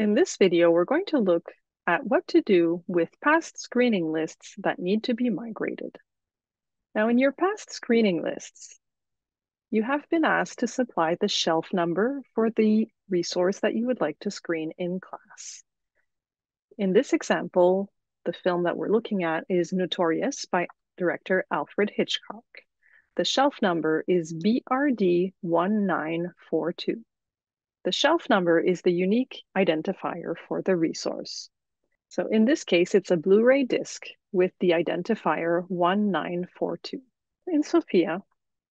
In this video, we're going to look at what to do with past screening lists that need to be migrated. Now, in your past screening lists, you have been asked to supply the shelf number for the resource that you would like to screen in class. In this example, the film that we're looking at is Notorious by director Alfred Hitchcock. The shelf number is BRD 1942. The shelf number is the unique identifier for the resource. So in this case, it's a Blu-ray disc with the identifier 1942. In SOFIA,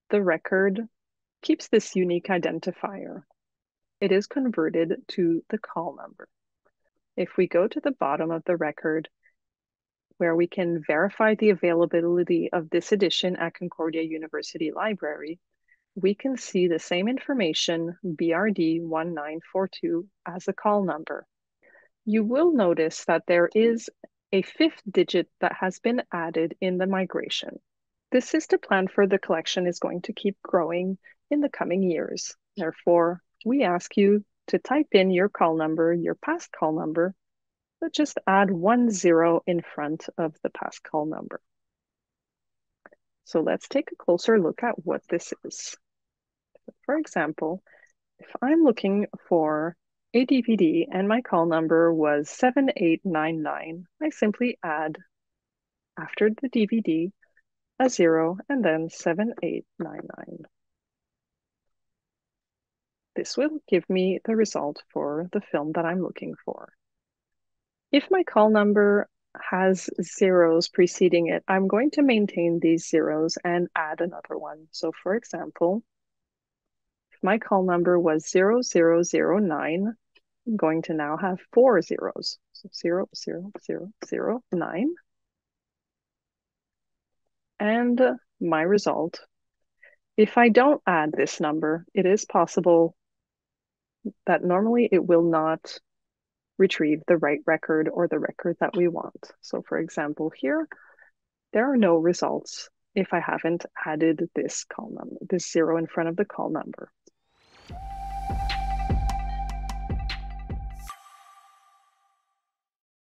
the record keeps this unique identifier. It is converted to the call number. If we go to the bottom of the record, where we can verify the availability of this edition at Concordia University Library, we can see the same information, BRD 1942, as a call number. You will notice that there is a fifth digit that has been added in the migration. This is plan for the collection is going to keep growing in the coming years. Therefore, we ask you to type in your call number, your past call number, but just add one zero in front of the past call number. So let's take a closer look at what this is. For example, if I'm looking for a DVD and my call number was 7899, I simply add after the DVD a zero and then 7899. This will give me the result for the film that I'm looking for. If my call number has zeros preceding it, I'm going to maintain these zeros and add another one. So for example, if my call number was 0009, I'm going to now have four zeros. So 0, 0, 0, 0, 9. And my result, if I don't add this number, it is possible that normally it will not retrieve the right record or the record that we want. So for example, here, there are no results if I haven't added this call number, this zero in front of the call number.